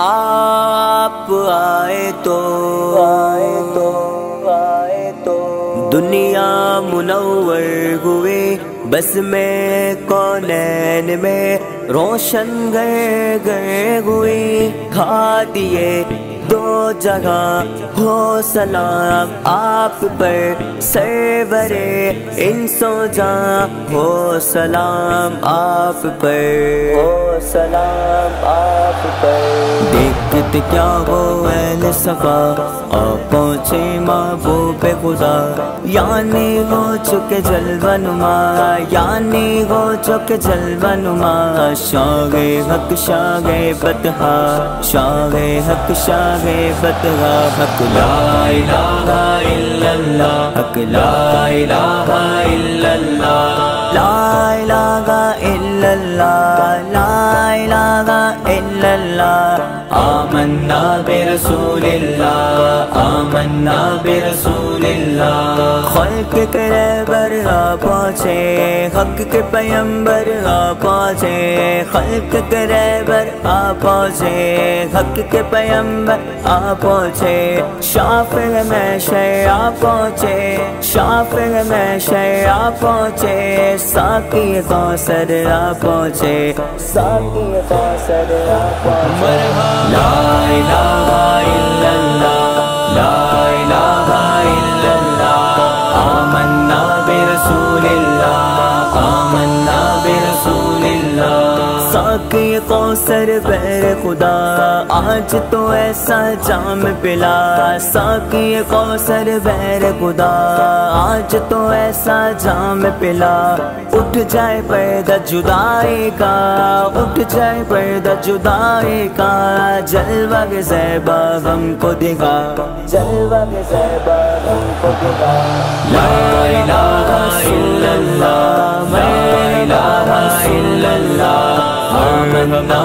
आप आए तो आए तो आए तो। दुनिया मुनवर हुए बस में कौनैन में रोशन गए गए हुए। खा दिए दो जगह हो सलाम आप पर। सरवरे इन सो जा हो सलाम आप पर। हो सलाम आप देखते क्या वो एल सफ़ा? आप पहुँचे महबूब खुदा। यानी हो चुके जलवनुमा यानी हो चुके जलवनुमा शागे हक, शागे बतहा शागे हक, शागे बतहा हक ला इलाहा इल्लल्लाह, हक ला इलाहा इल्लल्लाह। ला इलाहा इल्लल्लाह, ला इलाहा आमन्ना बिरसूलिल्लाह आमन्ना बिरसूलिल्लाह खल्क के रहबर आ पहुँचे हक के पैम्बर आ पहुँचे खल्क के रहबर आ पहुँचे हक के पैम्बर आ पहुँचे शाफ में शय आ पहुँचे शाफ में शय आ पहुँचे साकी कौसर आ पहुँचे साकी कौसर आ पहुँचे ला इलाहा इल्लल्लाह ला साकी कौसर बैर खुदा। आज तो ऐसा जाम पिला। साकी कौसर बैर खुदा। आज तो ऐसा जाम पिला। उठ जाए पैदा जुदाई का। उठ जाए पैदा जुदाई का। जलवा के जैबा हमको दिखा। जलवा के जैबा हमको दिखा। ला इलाहा आमन्ना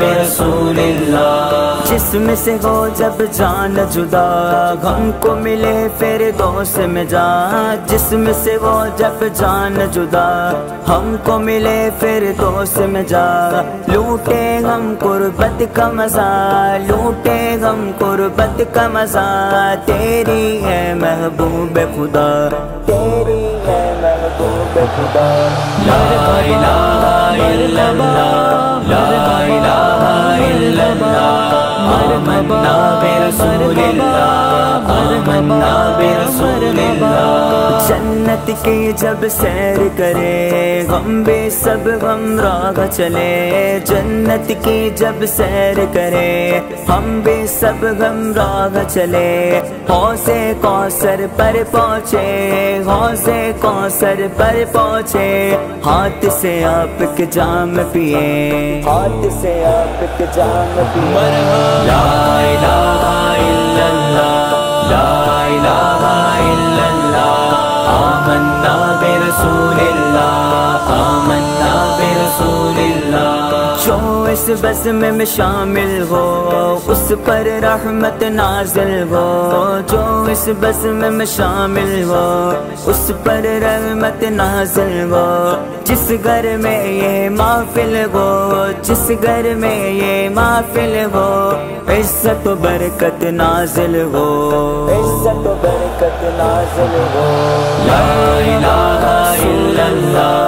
बिरसूलिल्लाह। जिसम से हो जब जान जुदा हमको मिले फिर दोस्त में जा। जिसम से वो जब जान जुदा हमको मिले फिर दोस्त में जा। लूटे गम कुर्बत का मज़ा, लूटे गम कुर्बत का मज़ा। तेरी है महबूब खुदा, तेरी है महबूब खुदा ला इलाहा इल्लल्लाह ला इलाहा इल्लल्लाह आमन्ना बिरसूलिल्लाह। बिरसूलिल्लाह जन्नत की जब सैर करे गम बे सब गम राग चले। जन्नत की जब सैर करे हम बे सब गम राग चले। हौसे कौसर पर पहुँचे हौसे कौसर पर पहुँचे। हाथ से आपके जाम पिए। हाथ से आपके जाम पिए। ला इलाहा इल्लल्लाह। ला इलाहा जो इस बस में में शामिल हो उस पर रहमत नाजिल हो। जो इस बस में में शामिल हो उस पर रहमत नाजिल हो। जिस घर में ये महफिल हो जिस घर में ये महफिल हो इज़्ज़त बरकत नाजिल हो। इज़्ज़त बरकत नाजिल हो। ला इलाहा इल्लल्लाह।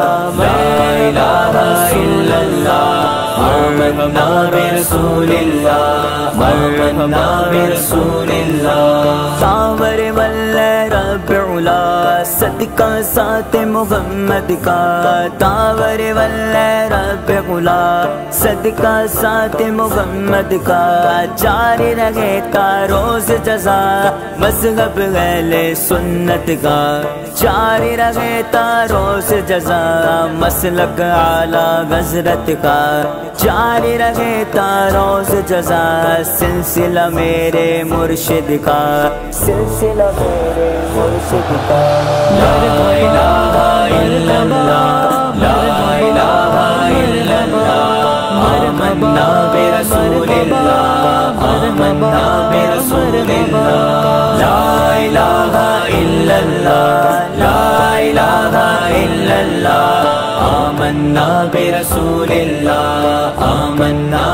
आमन्ना बिरसूलिल्लाह आमन्ना बिरसूलिल्लाह सदका साथ मोहम्मद का तावर वल्ल रब्बुला सदका साथ मोहम्मद का जारी रहे का रोज जजा। मज़हब गले सुन्नत का जारी रहे ता रोज जजा। मसलक आला गजरत का जारी रहे ता रोज जजा। सिलसिला मेरे मुर्शिद का। सिलसिला मेरे मुर्शिद का। ला इलाहा इल्लल्लाह ला इलाहा इल्लल्लाह आमन्ना बिरसूलिल्लाह आमन्ना